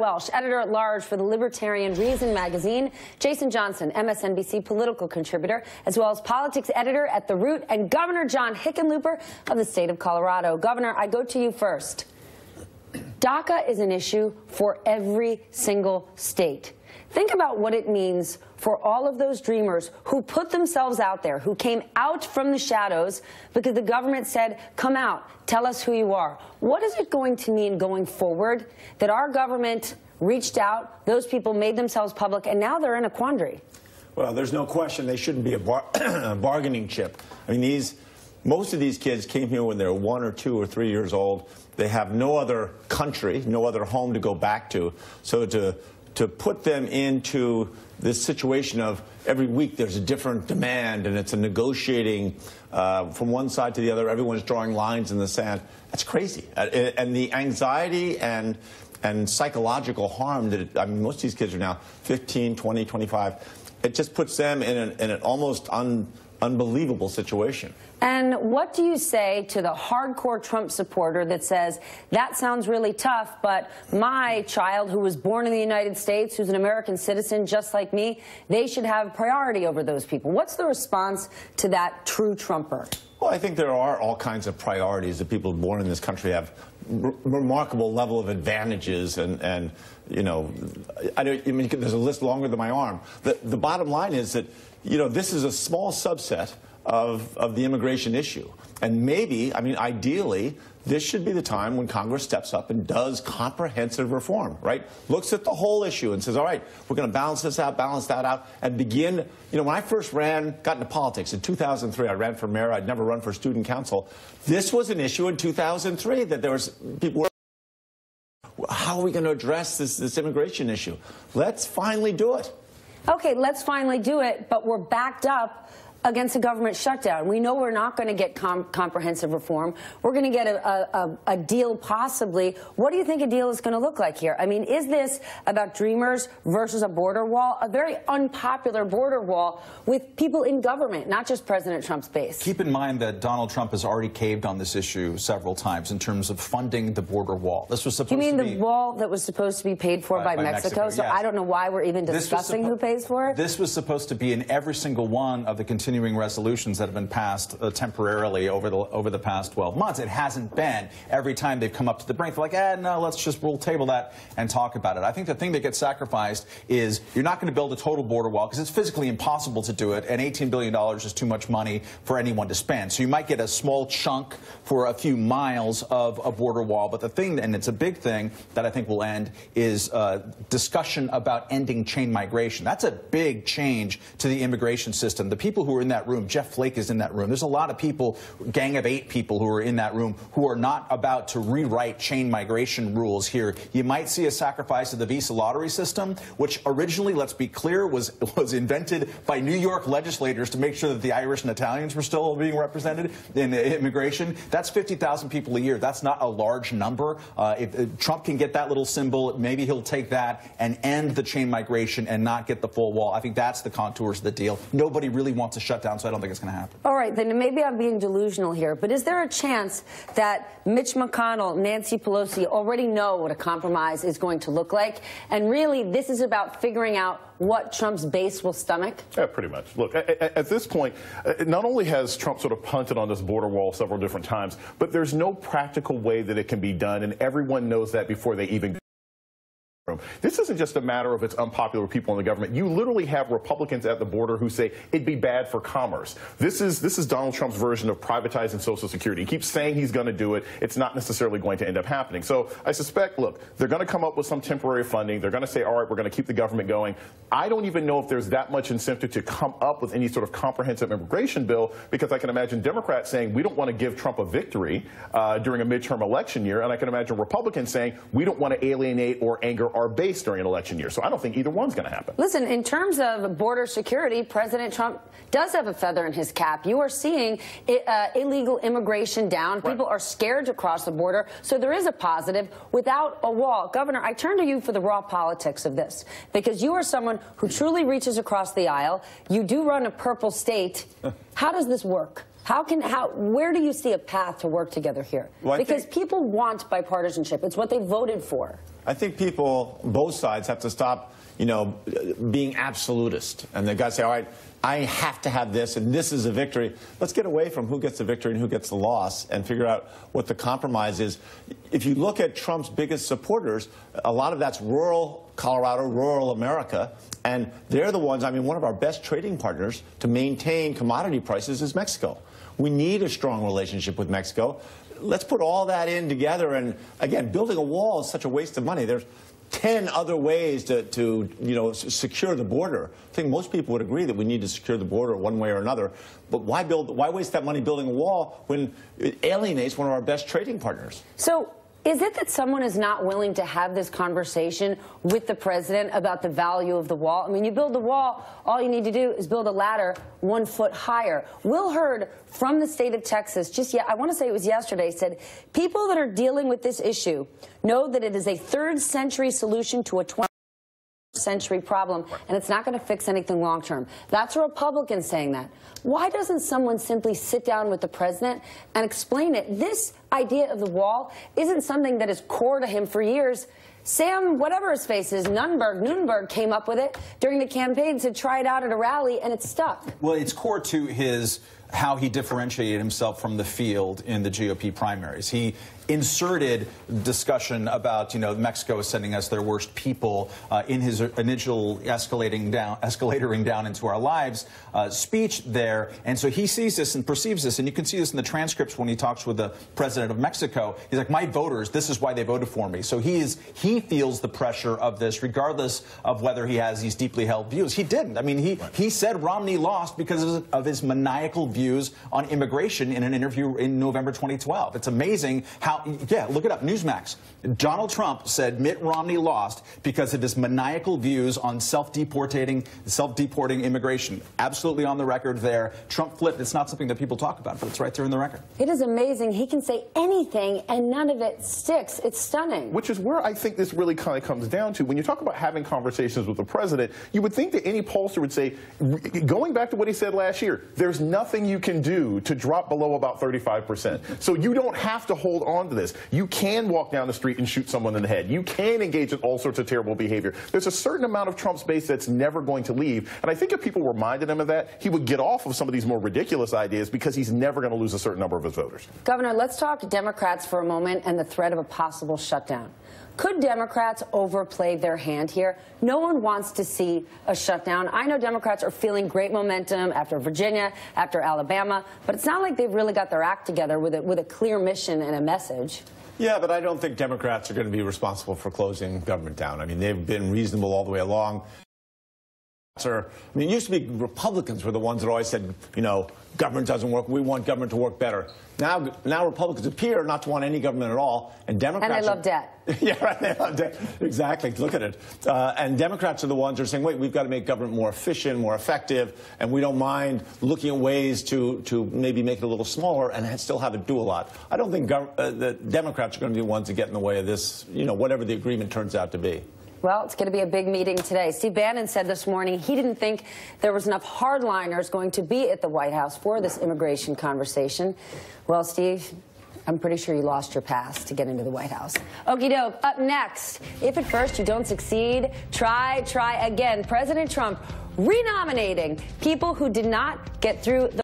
Welch, editor at large for the Libertarian Reason magazine, Jason Johnson, MSNBC political contributor, as well as politics editor at The Root, and Governor John Hickenlooper of the state of Colorado. Governor, I go to you first. DACA is an issue for every single state. Think about what it means for all of those dreamers who put themselves out there, who came out from the shadows because the government said, come out, tell us who you are. What is it going to mean going forward that our government reached out, those people made themselves public, and now they're in a quandary? Well, there's no question they shouldn't be a, bar bargaining chip. I mean, these, most of these kids came here when they were one or two or three years old. They have no other country, no other home to go back to. So to to put them into this situation of every week there's a different demand and it's a negotiating uh, from one side to the other. Everyone's drawing lines in the sand. That's crazy. Uh, and the anxiety and and psychological harm that it, I mean, most of these kids are now 15, 20, 25. It just puts them in an, in an almost un, unbelievable situation. And what do you say to the hardcore Trump supporter that says, that sounds really tough, but my child who was born in the United States, who's an American citizen just like me, they should have priority over those people? What's the response to that true Trumper? I think there are all kinds of priorities that people born in this country have remarkable level of advantages and, and you know, I, I mean, there's a list longer than my arm. The, the bottom line is that, you know, this is a small subset of, of the immigration issue. And maybe, I mean, ideally, this should be the time when Congress steps up and does comprehensive reform, right? Looks at the whole issue and says, all right, we're going to balance this out, balance that out, and begin. You know, when I first ran, got into politics in 2003, I ran for mayor. I'd never run for student council. This was an issue in 2003 that there was people. Were how are we going to address this, this immigration issue? Let's finally do it. Okay, let's finally do it, but we're backed up against a government shutdown. We know we're not going to get com comprehensive reform. We're going to get a, a, a, deal possibly. What do you think a deal is going to look like here? I mean, is this about dreamers versus a border wall? A very unpopular border wall with people in government, not just President Trump's base. Keep in mind that Donald Trump has already caved on this issue several times in terms of funding the border wall. This was supposed you mean to the wall that was supposed to be paid for by, by, by Mexico? Mexico? So yes. I don't know why we're even discussing who pays for it. This was supposed to be in every single one of the continuing resolutions that have been passed uh, temporarily over the over the past 12 months. It hasn't been. Every time they've come up to the brink, they're like, eh, no, let's just we'll table that and talk about it. I think the thing that gets sacrificed is you're not going to build a total border wall because it's physically impossible to do it, and 18 billion dollars is too much money for anyone to spend. So you might get a small chunk for a few miles of a border wall, but the thing, and it's a big thing that I think will end, is uh, discussion about ending chain migration. That's a big change to the immigration system. The people who are in that room. Jeff Flake is in that room. There's a lot of people, gang of eight people who are in that room who are not about to rewrite chain migration rules here. You might see a sacrifice of the visa lottery system, which originally, let's be clear, was, was invented by New York legislators to make sure that the Irish and Italians were still being represented in immigration. That's 50,000 people a year. That's not a large number. Uh, if, if Trump can get that little symbol, maybe he'll take that and end the chain migration and not get the full wall. I think that's the contours of the deal. Nobody really wants to shut down so I don't think it's going to happen. All right, then maybe I'm being delusional here, but is there a chance that Mitch McConnell, Nancy Pelosi already know what a compromise is going to look like? And really, this is about figuring out what Trump's base will stomach? Yeah, pretty much. Look, at, at, this point, uh, not only has Trump sort of punted on this border wall several different times, but there's no practical way that it can be done, and everyone knows that before they even this isn't just a matter of it's unpopular people in the government. You literally have Republicans at the border who say it'd be bad for commerce. This is this is Donald Trump's version of privatizing Social Security. He keeps saying he's going to do it. It's not necessarily going to end up happening. So I suspect, look, they're going to come up with some temporary funding. They're going to say, all right, we're going to keep the government going. I don't even know if there's that much incentive to come up with any sort of comprehensive immigration bill because I can imagine Democrats saying we don't want to give Trump a victory uh, during a midterm election year, and I can imagine Republicans saying we don't want to alienate or anger our base during an election year. So I don't think either one's going to happen. Listen, in terms of border security, President Trump does have a feather in his cap. You are seeing uh, illegal immigration down. Right. People are scared to cross the border. So there is a positive without a wall. Governor, I turn to you for the raw politics of this because you are someone who truly reaches across the aisle. You do run a purple state. How does this work? How can how where do you see a path to work together here? Well, because people want bipartisanship. It's what they voted for. I think people, both sides, have to stop, you know, being absolutist. And they've got to say, all right, I have to have this, and this is a victory. Let's get away from who gets the victory and who gets the loss and figure out what the compromise is. If you look at Trump's biggest supporters, a lot of that's rural Colorado, rural America, and they're the ones, I mean, one of our best trading partners to maintain commodity prices is Mexico. We need a strong relationship with Mexico. Let's put all that in together. And again, building a wall is such a waste of money. There's 10 other ways to, to you know, secure the border. I think most people would agree that we need to secure the border one way or another. But why, build, why waste that money building a wall when it alienates one of our best trading partners? So is it that someone is not willing to have this conversation with the president about the value of the wall? I mean, you build the wall, all you need to do is build a ladder one foot higher. Will Hurd from the state of Texas, just yet, I want to say it was yesterday, said people that are dealing with this issue know that it is a third century solution to a 20th century problem, and it's not going to fix anything long term. That's a Republican saying that. Why doesn't someone simply sit down with the president and explain it? This idea of the wall isn't something that is core to him for years. Sam, whatever his face is, Nunberg, Nunberg came up with it during the campaign to try it out at a rally, and it stuck. Well, it's core to his how he differentiated himself from the field in the GOP primaries. He inserted discussion about, you know, Mexico is sending us their worst people uh, in his initial escalating down, escalatoring down into our lives uh, speech there. And so he sees this and perceives this. And you can see this in the transcripts when he talks with the president of Mexico. He's like, my voters, this is why they voted for me. So he is, he feels the pressure of this regardless of whether he has these deeply held views. He didn't. I mean, he, right. he said Romney lost because of his maniacal views on immigration in an interview in November 2012. It's amazing how yeah, look it up. Newsmax. Donald Trump said Mitt Romney lost because of his maniacal views on self-deportating, self-deporting immigration. Absolutely on the record there. Trump flipped. It's not something that people talk about, but it's right there in the record. It is amazing. He can say anything and none of it sticks. It's stunning. Which is where I think this really kind of comes down to. When you talk about having conversations with the president, you would think that any pollster would say, going back to what he said last year, there's nothing you can do to drop below about 35%. So you don't have to hold on to this. You can walk down the street and shoot someone in the head. You can engage in all sorts of terrible behavior. There's a certain amount of Trump's base that's never going to leave. And I think if people reminded him of that, he would get off of some of these more ridiculous ideas because he's never going to lose a certain number of his voters. Governor, let's talk Democrats for a moment and the threat of a possible shutdown. Could Democrats overplay their hand here? No one wants to see a shutdown. I know Democrats are feeling great momentum after Virginia, after Alabama, but it's not like they've really got their act together with a, with a clear mission and a message. Yeah, but I don't think Democrats are going to be responsible for closing government down. I mean, they've been reasonable all the way along. I mean, it used to be Republicans were the ones that always said, you know, government doesn't work. We want government to work better. Now, now Republicans appear not to want any government at all, and Democrats. And they love debt. yeah, right. They love debt. Exactly. Look at it. Uh, and Democrats are the ones who are saying, wait, we've got to make government more efficient, more effective, and we don't mind looking at ways to to maybe make it a little smaller and still have it do a lot. I don't think uh, the Democrats are going to be the ones that get in the way of this. You know, whatever the agreement turns out to be. Well, it's going to be a big meeting today. Steve Bannon said this morning he didn't think there was enough hardliners going to be at the White House for this immigration conversation. Well, Steve, I'm pretty sure you lost your pass to get into the White House. Okie doke. Up next, if at first you don't succeed, try, try again. President Trump renominating people who did not get through the